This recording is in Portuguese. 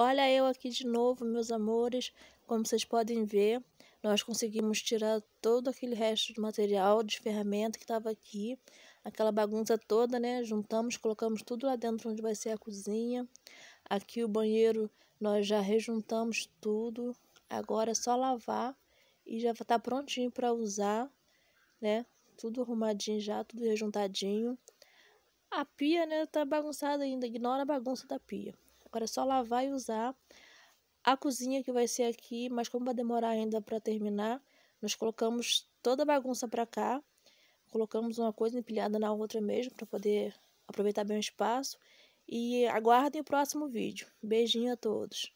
Olha eu aqui de novo, meus amores. Como vocês podem ver, nós conseguimos tirar todo aquele resto de material, de ferramenta que estava aqui. Aquela bagunça toda, né? Juntamos, colocamos tudo lá dentro onde vai ser a cozinha. Aqui o banheiro, nós já rejuntamos tudo. Agora é só lavar e já está prontinho para usar, né? Tudo arrumadinho já, tudo rejuntadinho. A pia, né, tá bagunçada ainda, ignora a bagunça da pia. Agora é só lavar e usar. A cozinha que vai ser aqui, mas como vai demorar ainda para terminar, nós colocamos toda a bagunça para cá. Colocamos uma coisa empilhada na outra mesmo, para poder aproveitar bem o espaço. E aguardem o próximo vídeo. Beijinho a todos.